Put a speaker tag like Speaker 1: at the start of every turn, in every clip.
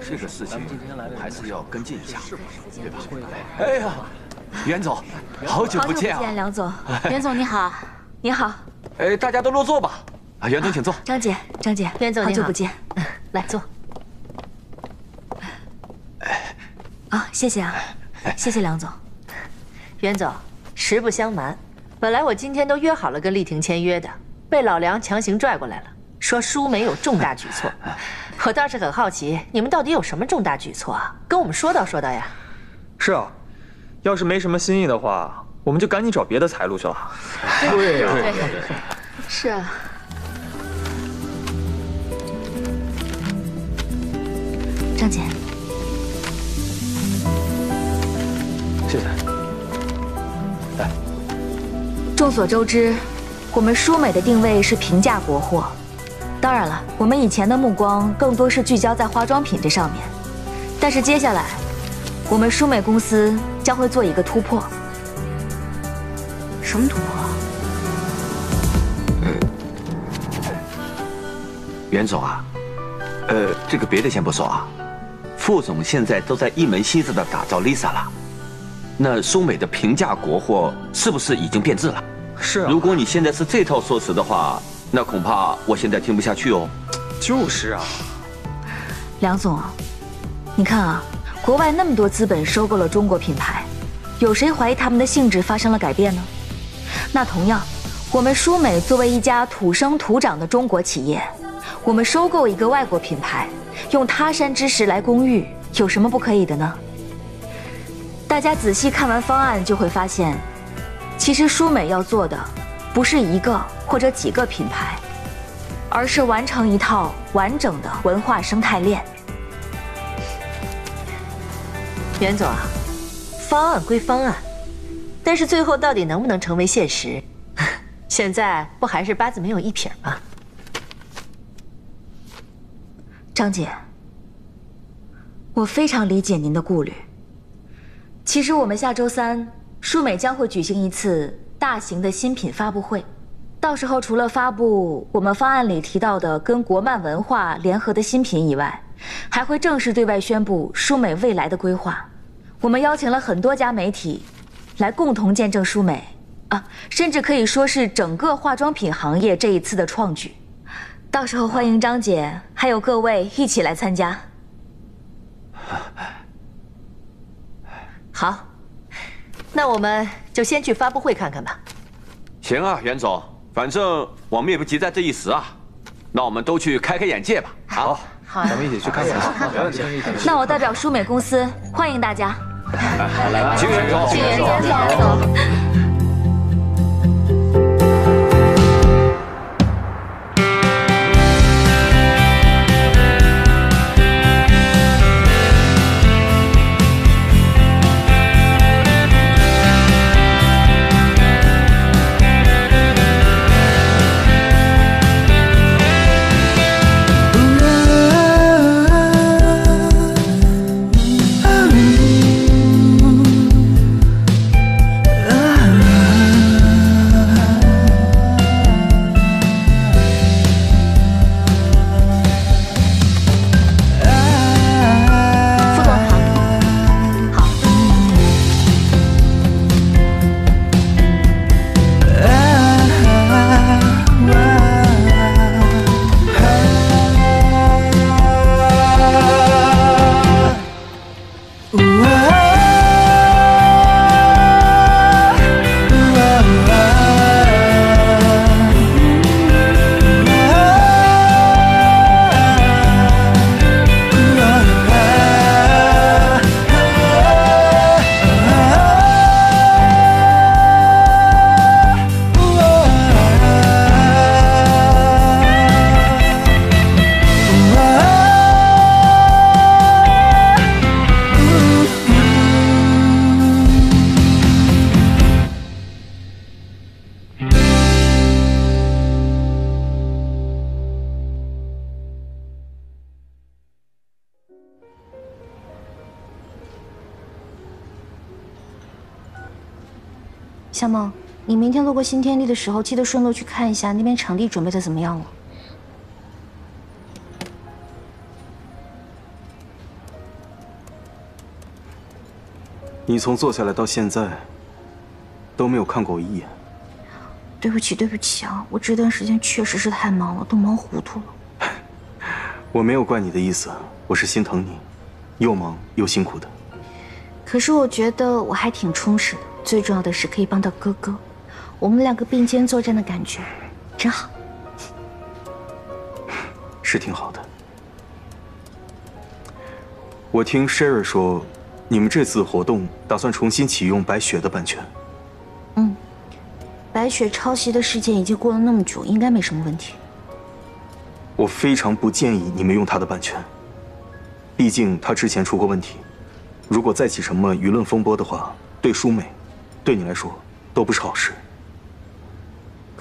Speaker 1: 这个事情还是要跟进一下，对吧？哎呀，袁总，好久不见啊！
Speaker 2: 梁总，袁总你好，你好。
Speaker 1: 哎，大家都落座吧。啊，袁总请坐。
Speaker 2: 张姐，张姐，
Speaker 3: 袁总
Speaker 2: 好久不见，
Speaker 3: 来坐。
Speaker 2: 啊，谢谢啊，谢谢梁总。
Speaker 3: 袁总，实不相瞒，本来我今天都约好了跟丽婷签约的，被老梁强行拽过来了，说舒美有重大举措。我倒是很好奇，你们到底有什么重大举措啊？跟我们说道说道呀。
Speaker 4: 是啊，要是没什么新意的话，我们就赶紧找别的财路去了。
Speaker 1: 对呀，
Speaker 2: 是啊。张姐，
Speaker 1: 谢谢。来，
Speaker 2: 众所周知，我们舒美的定位是平价国货。当然了，我们以前的目光更多是聚焦在化妆品这上面，但是接下来，我们舒美公司将会做一个突破。
Speaker 3: 什么突破？
Speaker 1: 袁总啊，呃，这个别的先不说啊，副总现在都在一门心思的打造 Lisa 了，那舒美的平价国货是不是已经变质了？
Speaker 4: 是啊。
Speaker 1: 如果你现在是这套说辞的话。那恐怕我现在听不下去哦。
Speaker 4: 就是啊，
Speaker 2: 梁总，你看啊，国外那么多资本收购了中国品牌，有谁怀疑他们的性质发生了改变呢？那同样，我们舒美作为一家土生土长的中国企业，我们收购一个外国品牌，用他山之石来攻玉，有什么不可以的呢？大家仔细看完方案，就会发现，其实舒美要做的。不是一个或者几个品牌，而是完成一套完整的文化生态链。
Speaker 3: 袁总啊，方案归方案，但是最后到底能不能成为现实，现在不还是八字没有一撇吗？
Speaker 2: 张姐，我非常理解您的顾虑。其实我们下周三，舒美将会举行一次。大型的新品发布会，到时候除了发布我们方案里提到的跟国漫文化联合的新品以外，还会正式对外宣布舒美未来的规划。我们邀请了很多家媒体，来共同见证舒美啊，甚至可以说是整个化妆品行业这一次的创举。到时候欢迎张姐还有各位一起来参加。
Speaker 3: 好。那我们就先去发布会看看吧。
Speaker 1: 行啊，袁总，反正我们也不急在这一时啊。那我们都去开开眼界吧。
Speaker 4: 好，好，咱们一起去看看。
Speaker 2: 那我代表舒美公司欢迎大家。
Speaker 1: 来来来，请袁总，
Speaker 2: 请袁总。
Speaker 5: 时候记得顺路去看一下那边场地准备的怎么样了。
Speaker 6: 你从坐下来到现在都没有看过我一眼。
Speaker 5: 对不起对不起啊我这段时间确实是太忙了都忙糊涂了。
Speaker 6: 我没有怪你的意思我是心疼你又忙又辛苦的。
Speaker 5: 可是我觉得我还挺充实的最重要的是可以帮到哥哥。我们两个并肩作战的感觉，真好。
Speaker 6: 是挺好的。我听 Sherry 说，你们这次活动打算重新启用白雪的版权。
Speaker 5: 嗯。白雪抄袭的事件已经过了那么久，应该没什么问题。
Speaker 6: 我非常不建议你们用她的版权，毕竟她之前出过问题。如果再起什么舆论风波的话，对舒美，对你来说都不是好事。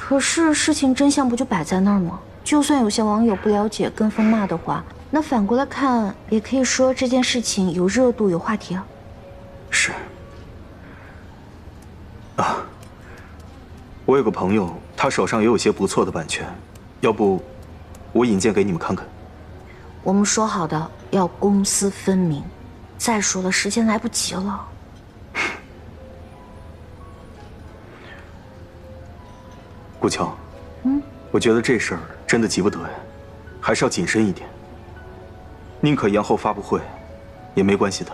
Speaker 5: 可是事情真相不就摆在那儿吗？就算有些网友不了解跟风骂的话，那反过来看，也可以说这件事情有热度、有话题啊。
Speaker 6: 是。啊。我有个朋友，他手上也有些不错的版权，要不我引荐给你们看看。
Speaker 5: 我们说好的要公私分明，再说了，时间来不及了。
Speaker 6: 顾乔，嗯，我觉得这事儿真的急不得呀，还是要谨慎一点。宁可延后发布会，也没关系的。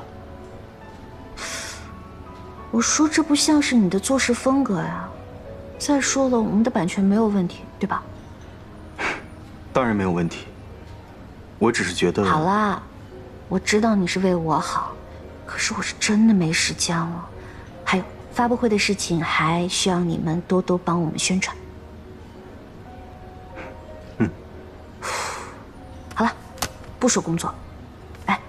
Speaker 5: 我说这不像是你的做事风格呀。再说了，我们的版权没有问题，对吧？
Speaker 6: 当然没有问题。我只是觉得……
Speaker 5: 好啦，我知道你是为我好，可是我是真的没时间了。还有发布会的事情，还需要你们多多帮我们宣传。不说工作，来，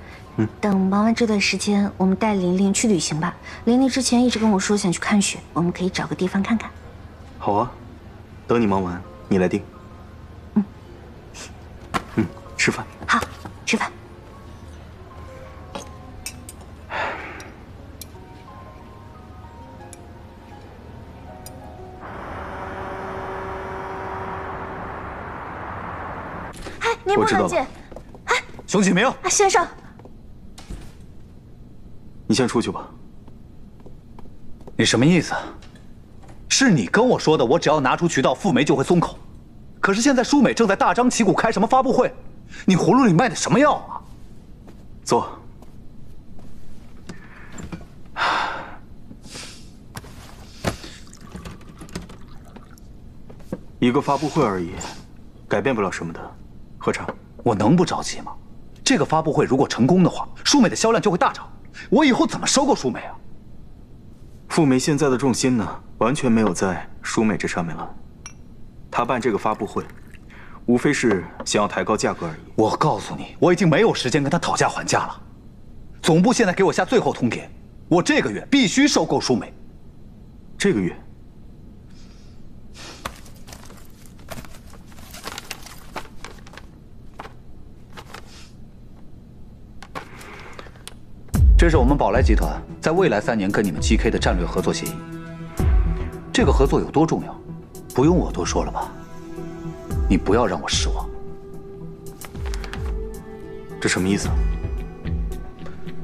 Speaker 5: 等忙完这段时间，我们带玲玲去旅行吧。玲玲之前一直跟我说想去看雪，我们可以找个地方看看。
Speaker 6: 好啊，等你忙完，你来定。嗯，嗯，吃饭。
Speaker 5: 好，吃饭。哎，您不能进。
Speaker 7: 哎，熊启明。
Speaker 5: 啊，先生。
Speaker 6: 你先出去吧。
Speaker 7: 你什么意思？是你跟我说的，我只要拿出渠道，富梅就会松口。可是现在舒美正在大张旗鼓开什么发布会，你葫芦里卖的什么药啊？
Speaker 6: 坐。一个发布会而已，改变不了什么的。喝茶。
Speaker 7: 我能不着急吗？这个发布会如果成功的话，舒美的销量就会大涨，我以后怎么收购舒美啊？
Speaker 6: 富美现在的重心呢，完全没有在舒美这上面了。他办这个发布会，无非是想要抬高价格而已。
Speaker 7: 我告诉你，我已经没有时间跟他讨价还价了。总部现在给我下最后通牒，我这个月必须收购舒美。
Speaker 6: 这个月？
Speaker 7: 这是我们宝来集团在未来三年跟你们 GK 的战略合作协议。这个合作有多重要，不用我多说了吧？你不要让我失望。
Speaker 6: 这什么意思？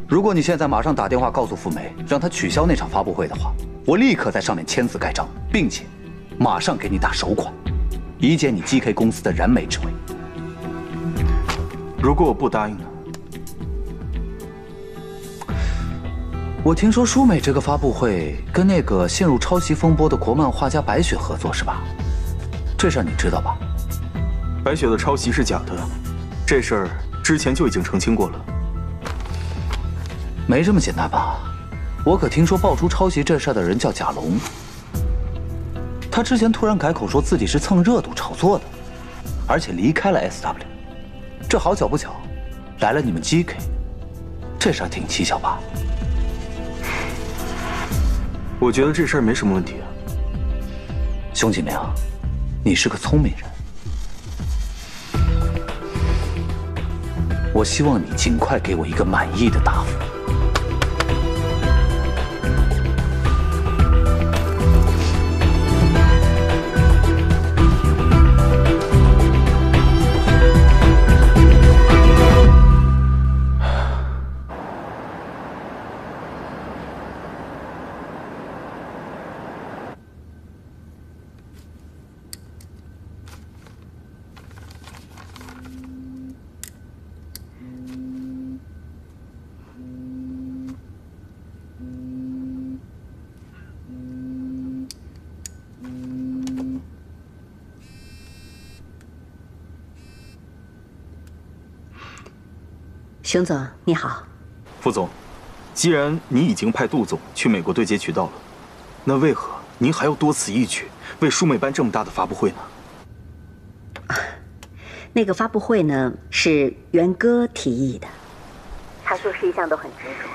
Speaker 7: 如果你现在马上打电话告诉傅梅，让她取消那场发布会的话，我立刻在上面签字盖章，并且马上给你打首款，以解你 GK 公司的燃眉之危。
Speaker 6: 如果我不答应呢？
Speaker 7: 我听说舒美这个发布会跟那个陷入抄袭风波的国漫画家白雪合作，是吧？这事儿你知道吧？
Speaker 6: 白雪的抄袭是假的，这事儿之前就已经澄清过了。
Speaker 7: 没这么简单吧？我可听说爆出抄袭这事儿的人叫贾龙，他之前突然改口说自己是蹭热度炒作的，而且离开了 SW。这好巧不巧，来了你们 GK，这事儿挺蹊跷吧？
Speaker 6: 我觉得这事儿没什么问题啊，
Speaker 7: 熊启明，你是个聪明人，我希望你尽快给我一个满意的答复。
Speaker 8: 熊总你好，
Speaker 6: 副总，既然你已经派杜总去美国对接渠道了，那为何您还要多此一举，为舒美办这么大的发布会呢？
Speaker 8: 那个发布会呢是元哥提议的，他说是一向都很执着。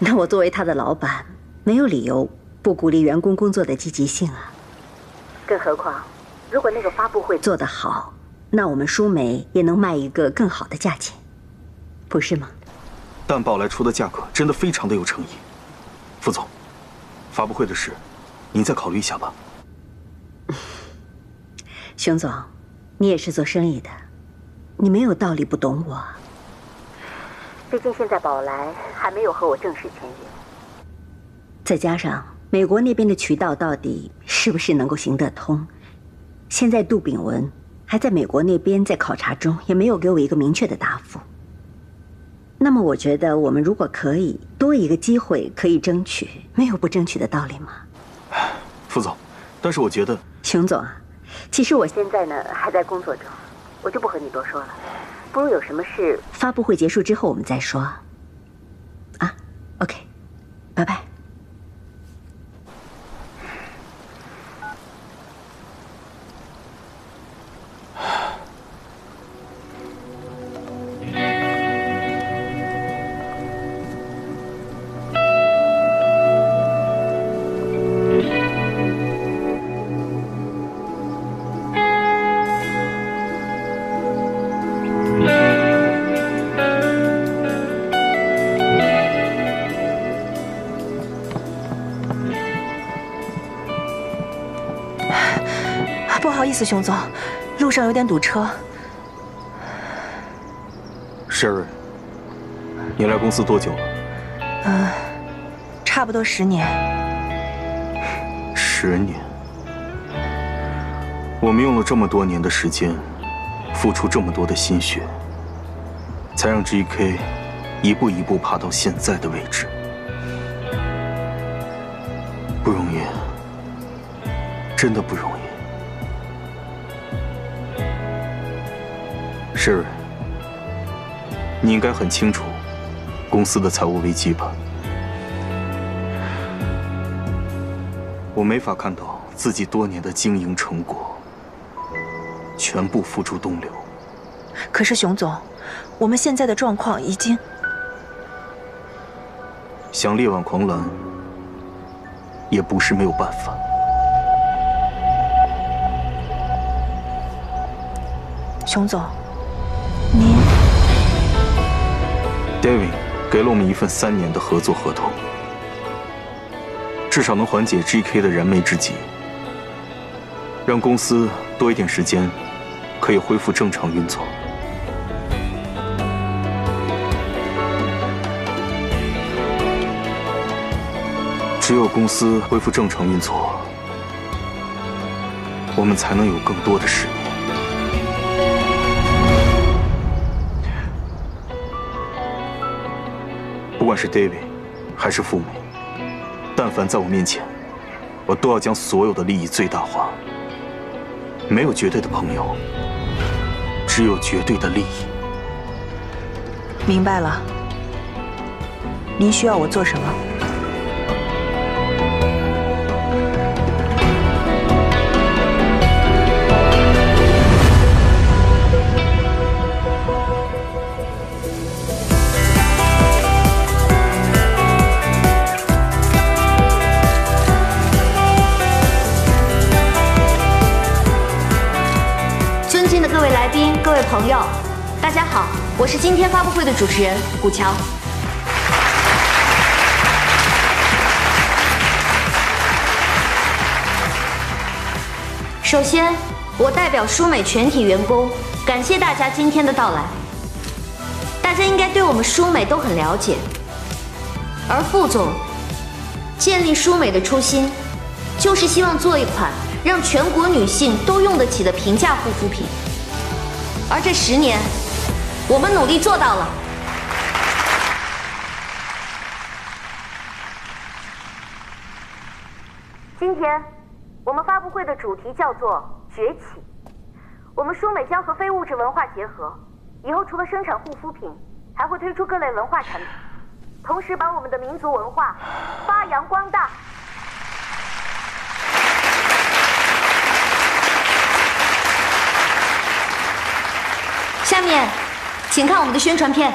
Speaker 8: 那我作为他的老板，没有理由不鼓励员工工作的积极性啊。更何况，如果那个发布会做得好，那我们舒美也能卖一个更好的价钱，不是吗？
Speaker 6: 但宝来出的价格真的非常的有诚意。副总，发布会的事，您再考虑一下吧。
Speaker 8: 熊总。你也是做生意的，你没有道理不懂我。毕竟现在宝来还没有和我正式签约，再加上美国那边的渠道到底是不是能够行得通，现在杜炳文还在美国那边在考察中，也没有给我一个明确的答复。那么我觉得我们如果可以多一个机会可以争取，没有不争取的道理吗？
Speaker 6: 副总，但是我觉得
Speaker 8: 熊总啊。其实我现在呢还在工作中，我就不和你多说了。不如有什么事，发布会结束之后我们再说。啊，OK，拜拜。
Speaker 3: 熊总，路上有点堵车。
Speaker 6: Sherry，你来公司多久了？
Speaker 3: 嗯，差不多十年。
Speaker 6: 十年，我们用了这么多年的时间，付出这么多的心血，才让 GK 一步一步爬到现在的位置，不容易，真的不容易。是瑞，你应该很清楚公司的财务危机吧？我没法看到自己多年的经营成果全部付诸东流。
Speaker 3: 可是熊总，我们现在的状况已经……
Speaker 6: 想力挽狂澜也不是没有办法。
Speaker 3: 熊总。
Speaker 6: David 给了我们一份三年的合作合同，至少能缓解 GK 的燃眉之急，让公司多一点时间可以恢复正常运作。只有公司恢复正常运作，我们才能有更多的时间。不管是 David，还是父母，但凡在我面前，我都要将所有的利益最大化。没有绝对的朋友，只有绝对的利益。
Speaker 3: 明白了。您需要我做什么？
Speaker 5: 我是今天发布会的主持人古桥。首先，我代表舒美全体员工，感谢大家今天的到来。大家应该对我们舒美都很了解，而副总建立舒美的初心，就是希望做一款让全国女性都用得起的平价护肤品。而这十年，我们努力做到了。今天，我们发布会的主题叫做“崛起”。我们舒美将和非物质文化结合，以后除了生产护肤品，
Speaker 9: 还会推出各类文化产品，同时把我们的民族文化发扬光大。
Speaker 5: 下面，请看我们的宣传片。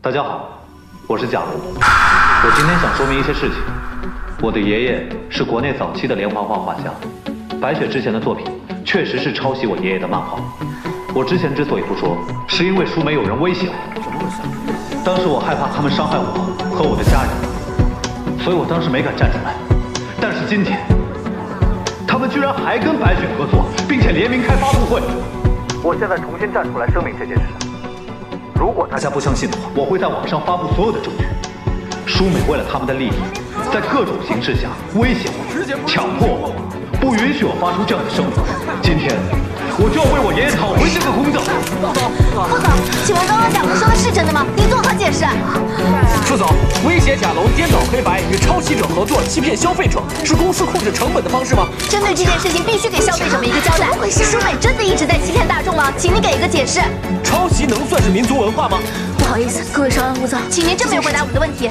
Speaker 10: 大家好，我是贾龙。我今天想说明一些事情。我的爷爷是国内早期的连环画画家，白雪之前的作品确实是抄袭我爷爷的漫画。我之前之所以不说，是因为书没有人威胁我。当时我害怕他们伤害我和我的家人，所以我当时没敢站出来。但是今天，他们居然还跟白雪合作，并且联名开发布会。我现在重新站出来声明这件事。如果大家不相信的话，我会在网上发布所有的证据。舒美为了他们的利益，在各种形式下威胁我、强迫我，不允许我发出这样的声明。今天，我就要为我爷爷讨回这个公道。
Speaker 5: 副总，请问刚刚贾龙说的是真的吗？您作何解释？
Speaker 11: 副总，威胁贾龙颠倒黑白，与抄袭者合作，欺骗消费者，是公司控制成本的方式吗？
Speaker 5: 针对这件事情，必须给消费者们一个交代。舒美真的一直在欺骗大众吗？请你给一个解释。
Speaker 11: 抄袭能算是民族文化吗？
Speaker 2: 不好意思，各位稍安勿躁，
Speaker 5: 请您正面回答我们的问题。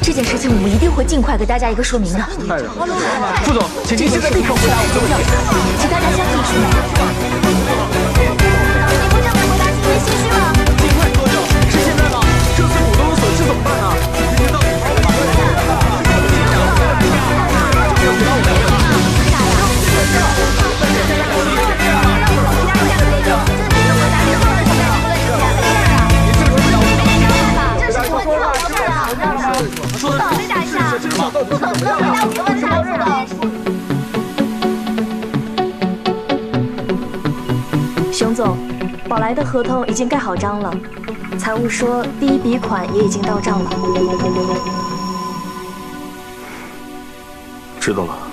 Speaker 2: 这件事情我们一定会尽快给大家一个说明的。
Speaker 11: 副总，请您现在立刻回答我们的问题，
Speaker 2: 请大家相信熊总，宝来的合同已经盖好章了，财务说第一笔款也已经到账了。
Speaker 6: 知道了。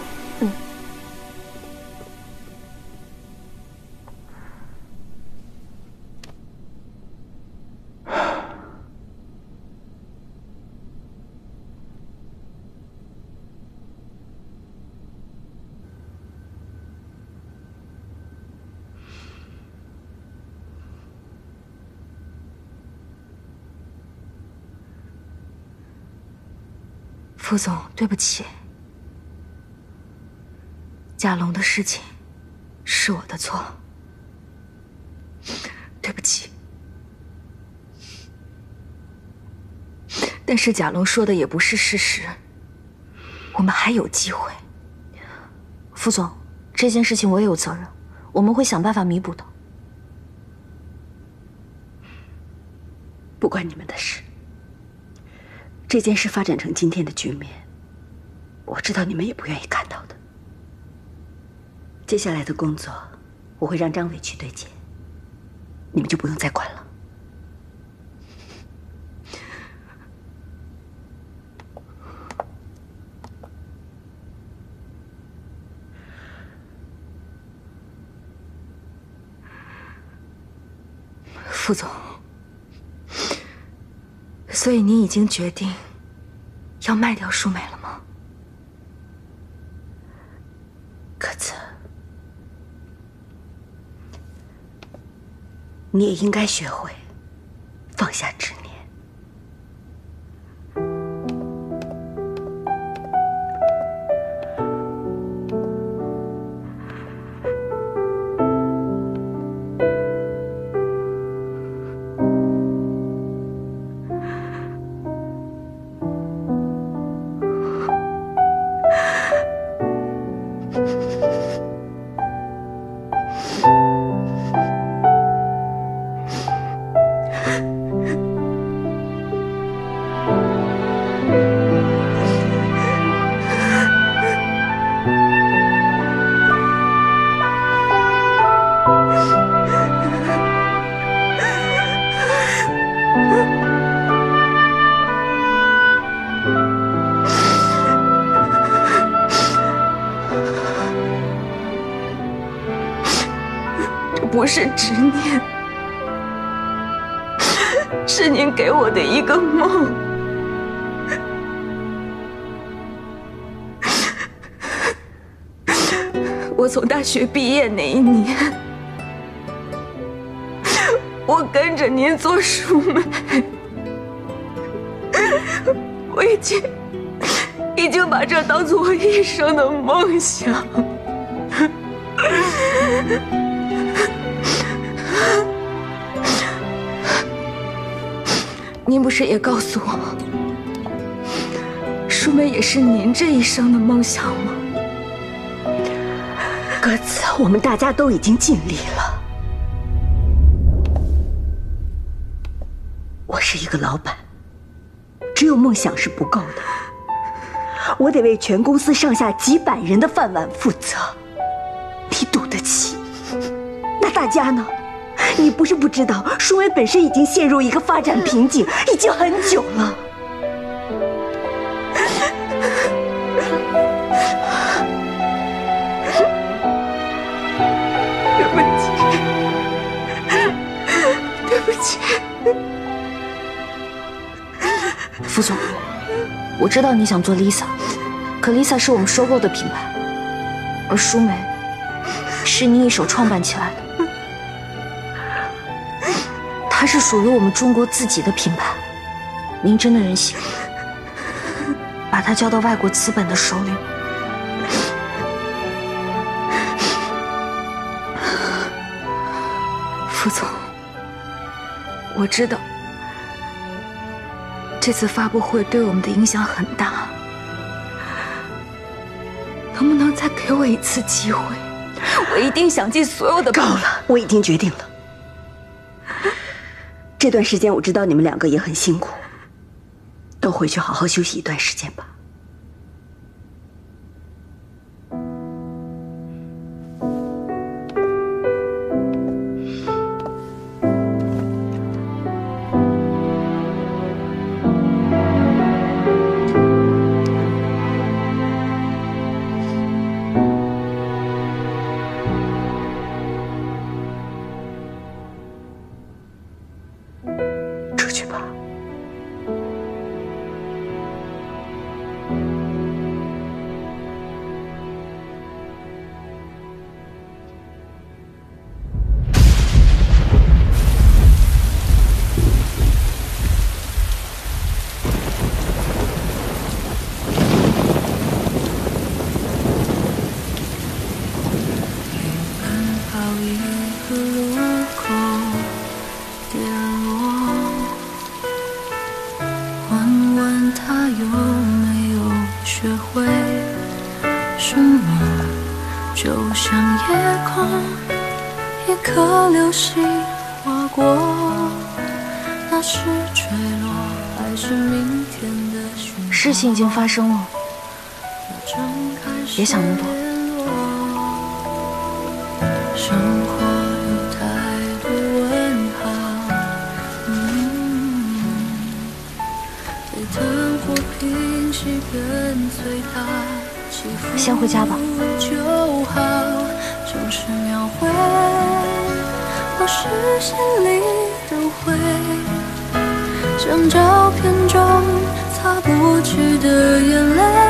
Speaker 2: 副总，对不起，贾龙的事情是我的错，对不起。但是贾龙说的也不是事实，我们还有机会。
Speaker 5: 副总，这件事情我也有责任，我们会想办法弥补的。
Speaker 8: 不关你们的事。这件事发展成今天的局面，我知道你们也不愿意看到的。接下来的工作，我会让张伟去对接，你们就不用再管了。
Speaker 2: 副总，所以你已经决定要卖掉舒美了吗？
Speaker 8: 可子，你也应该学会
Speaker 2: 是执念，是您给我的一个梦。
Speaker 5: 我从大学毕业那一年，我跟着您做书媒，我已经已经把这当做我一生的梦想。不是也告诉我，书梅也是您这一生的梦想吗？
Speaker 8: 鸽子，我们大家都已经尽力了。我是一个老板，只有梦想是不够的，我得为全公司上下几百人的饭碗负责。你赌得起？那大家呢？你不是不知道，舒梅本身已经陷入一个发展瓶颈，已经很久了。
Speaker 5: 对不起，对不起，
Speaker 12: 傅总，我知道你想做 Lisa，可 Lisa 是我们收购的品牌，而舒梅是你一手创办起来的。它是属于我们中国自己的品牌，您真的忍心把它交到外国资本的手里吗？
Speaker 5: 副总，我知道这次发布会对我们的影响很大，能不能再给我一次机会？我一定想尽所有的办法
Speaker 8: 够了，我已经决定了。这段时间我知道你们两个也很辛苦，都回去好好休息一段时间吧。
Speaker 12: 已经发生了，别想那么多。先回家吧。照片中擦不去的眼泪，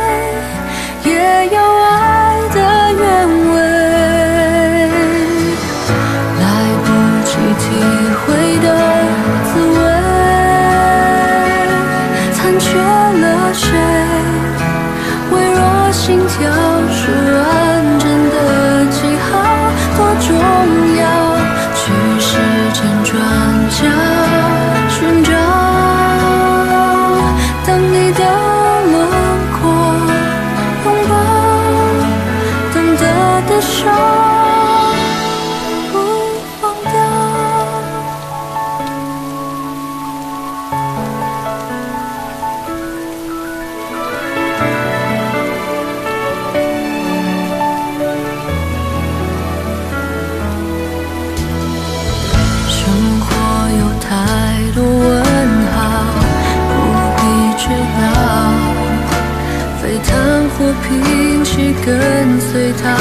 Speaker 12: 平息跟随他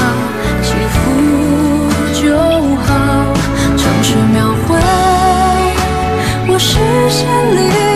Speaker 12: 起伏就好，尝试描绘我视线里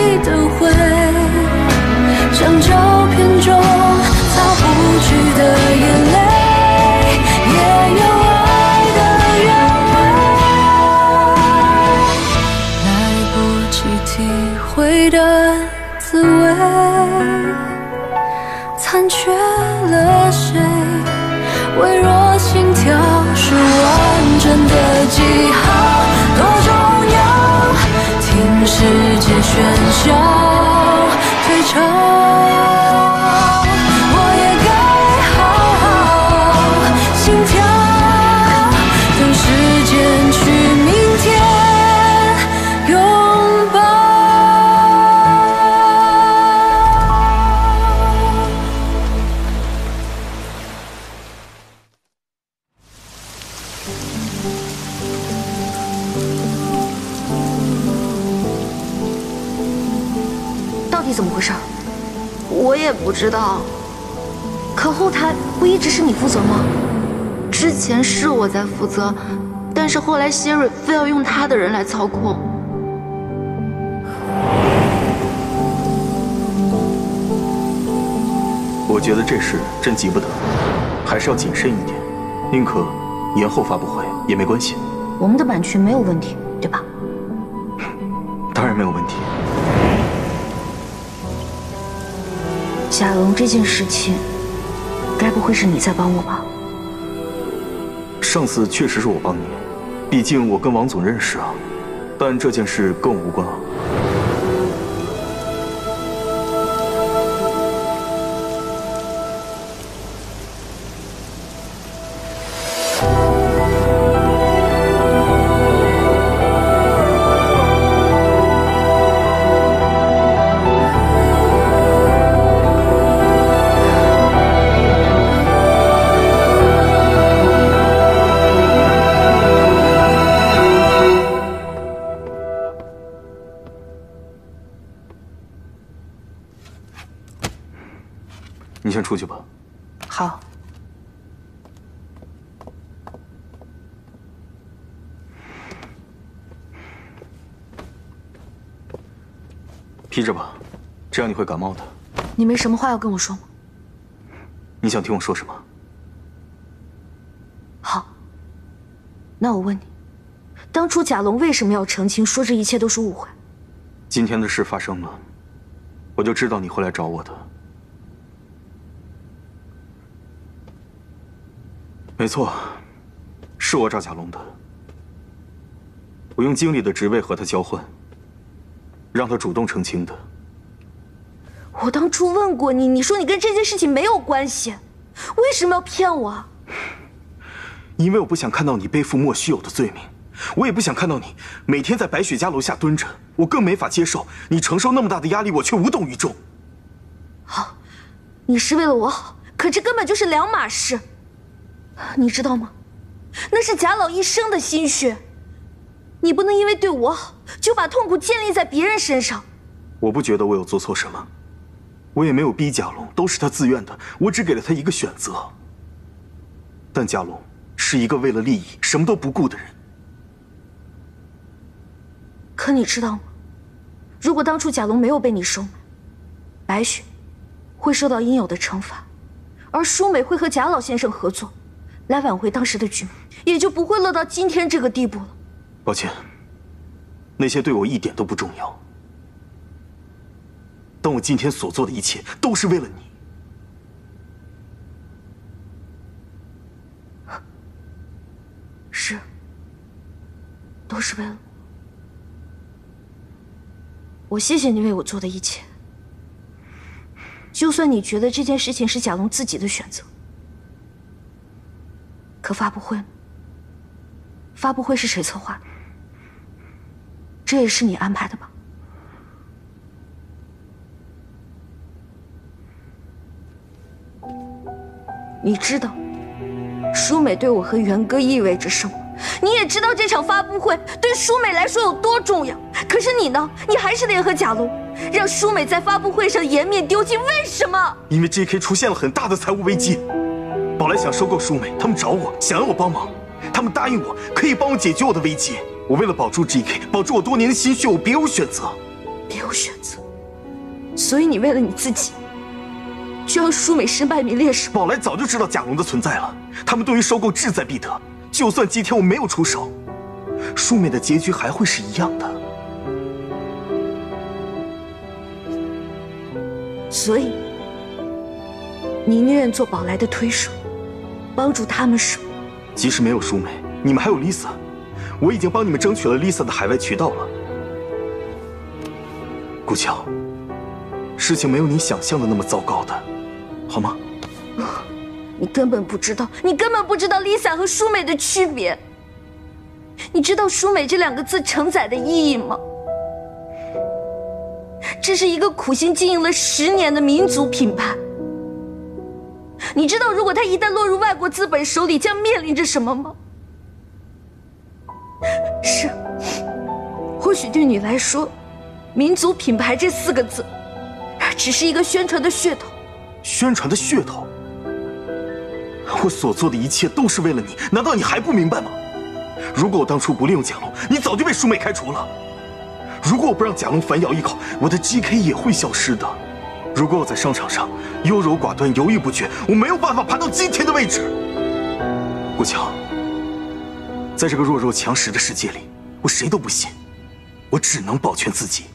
Speaker 5: 直是你负责吗？之前是我在负责，但是后来谢瑞非要用他的人来操控。
Speaker 6: 我觉得这事真急不得，还是要谨慎一点，宁可延后发布会也没关系。
Speaker 5: 我们的版权没有问题，对吧？
Speaker 6: 当然没有问题。
Speaker 5: 贾龙这件事情，该不会是你在帮我吧？
Speaker 6: 上次确实是我帮你，毕竟我跟王总认识啊。但这件事跟我无关啊。会感冒的。
Speaker 5: 你没什么话要跟我说吗？
Speaker 6: 你想听我说什么？
Speaker 5: 好。那我问你，当初贾龙为什么要澄清，说这一切都是误会？
Speaker 6: 今天的事发生了，我就知道你会来找我的。没错，是我找贾龙的。我用经理的职位和他交换，让他主动澄清的。
Speaker 5: 我当初问过你，你说你跟这件事情没有关系，为什么要骗我？
Speaker 6: 因为我不想看到你背负莫须有的罪名，我也不想看到你每天在白雪家楼下蹲着，我更没法接受你承受那么大的压力，我却无动于衷。
Speaker 5: 好，你是为了我好，可这根本就是两码事。你知道吗？那是贾老一生的心血，你不能因为对我好就把痛苦建立在别人身上。
Speaker 6: 我不觉得我有做错什么，我也没有逼贾龙，都是他自愿的，我只给了他一个选择。但贾龙是一个为了利益什么都不顾的人。
Speaker 5: 可你知道吗？如果当初贾龙没有被你收买，白雪会受到应有的惩罚，而舒美会和贾老先生合作。来挽回当时的局面，也就不会落到今天这个地步了。
Speaker 6: 抱歉，那些对我一点都不重要。但我今天所做的一切都是为了你。
Speaker 5: 是，都是为了我。我谢谢你为我做的一切。就算你觉得这件事情是贾龙自己的选择。可发布会？发布会是谁策划的？这也是你安排的吧？你知道舒美对我和元哥意味着什么？你也知道这场发布会对舒美来说有多重要。可是你呢？你还是联合贾龙，让舒美在发布会上颜面丢尽。为什么？
Speaker 6: 因为 J.K. 出现了很大的财务危机。宝来想收购舒美，他们找我，想要我帮忙。他们答应我可以帮我解决我的危机。我为了保住 J.K.，保住我多年的心血，我别无选择。
Speaker 5: 别无选择。所以你为了你自己，就让舒美身败名裂是吗？
Speaker 6: 宝来早就知道贾龙的存在了，他们对于收购志在必得。就算今天我没有出手，舒美的结局还会是一样的。
Speaker 5: 所以你宁愿做宝来的推手，帮助他们守。
Speaker 6: 即使没有舒美，你们还有 Lisa，我已经帮你们争取了 Lisa 的海外渠道了。顾乔，事情没有你想象的那么糟糕的，好吗？
Speaker 5: 你根本不知道，你根本不知道 Lisa 和舒美的区别。你知道“舒美”这两个字承载的意义吗？这是一个苦心经营了十年的民族品牌。你知道，如果它一旦落入外国资本手里，将面临着什么吗？是，或许对你来说，“民族品牌”这四个字，只是一个宣传的噱头。
Speaker 6: 宣传的噱头。我所做的一切都是为了你，难道你还不明白吗？如果我当初不利用贾龙，你早就被舒美开除了。如果我不让贾龙反咬一口，我的 GK 也会消失的。如果我在商场上优柔寡断、犹豫不决，我没有办法爬到今天的位置。顾强，在这个弱肉强食的世界里，我谁都不信，我只能保全自己。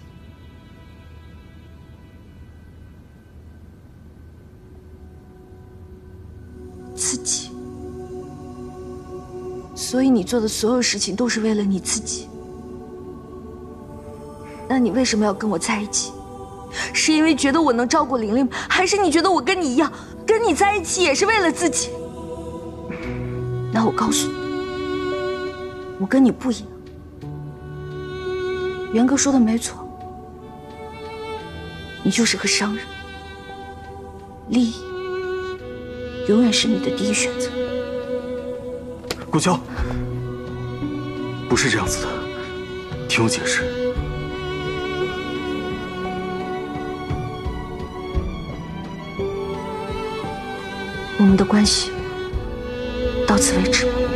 Speaker 5: 所以你做的所有事情都是为了你自己。那你为什么要跟我在一起？是因为觉得我能照顾玲玲？还是你觉得我跟你一样，跟你在一起也是为了自己？那我告诉你，我跟你不一样。元哥说的没错，你就是个商人，利益永远是你的第一选择。
Speaker 6: 顾秋，不是这样子的，听我解释。
Speaker 5: 我们的关系到此为止
Speaker 13: 吧。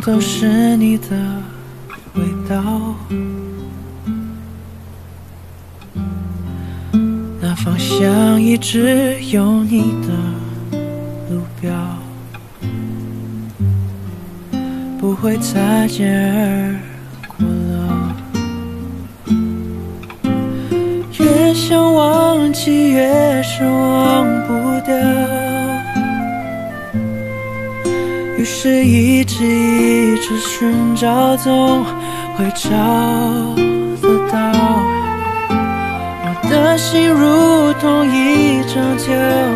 Speaker 13: 都是你的味道。那方向一直有你的路标，不会擦肩而过了。越想忘记，越是，一直一直寻找，总会找得到。我的心如同一张旧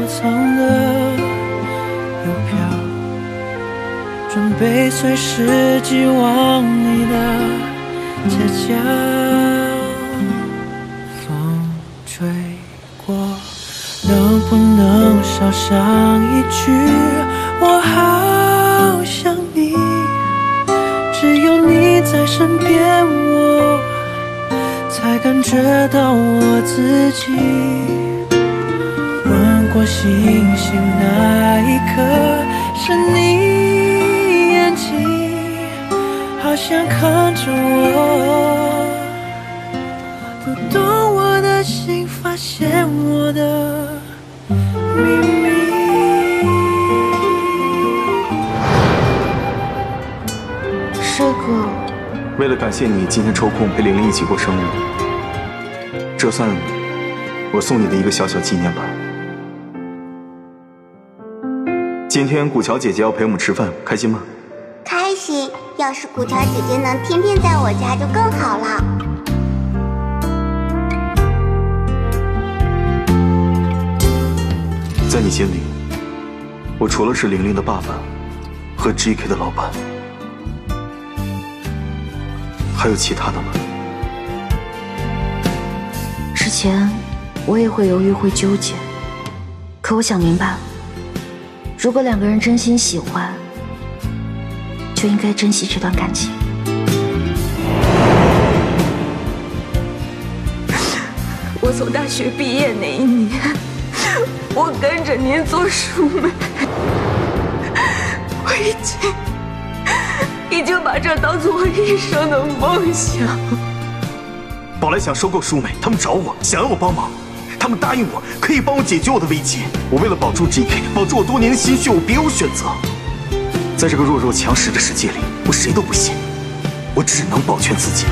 Speaker 13: 藏的邮票，准备随时寄往你的街角。风吹过，能不能捎上一句我好你？只有你在身边，我才感觉到我自己。吻过星星，那一刻是你眼睛，好像看着我。读懂我的心，发现我的
Speaker 6: 为了感谢你今天抽空陪玲玲一起过生日，这算我送你的一个小小纪念吧。今天古桥姐姐要陪我们吃饭，开心吗？
Speaker 14: 开心。要是古桥姐姐能天天在我家就更好了。
Speaker 6: 在你心里，我除了是玲玲的爸爸和 GK 的老板，还有其他的吗？
Speaker 5: 之前我也会犹豫，会纠结，可我想明白了，如果两个人真心喜欢，就应该珍惜这段感情。
Speaker 2: 我从大学毕业那一年，我跟着您做书媒，我已经已经把这当做我一生的梦想。
Speaker 6: 宝来想收购舒美，他们找我，想要我帮忙，他们答应我可以帮我解决我的危机。我为了保住 GK，保住我多年的心血，我别无选择。在这个弱肉强食的世界里，我谁都不信，我只能保全自己。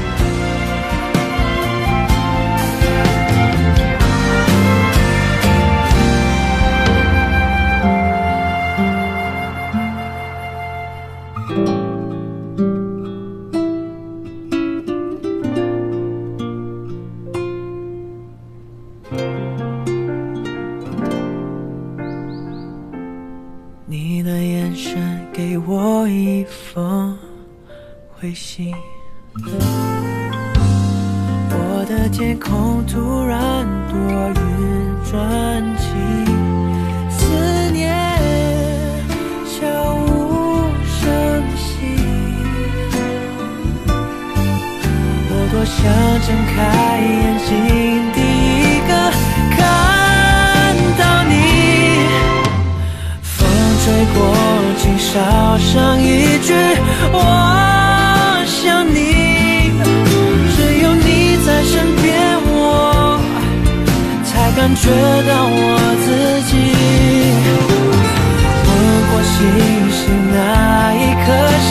Speaker 13: 我想睁开眼睛，第一个看到你。风吹过，请捎上一句我想你。只有你在身边，我才感觉到我自己。问过星星，那一刻是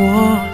Speaker 13: 我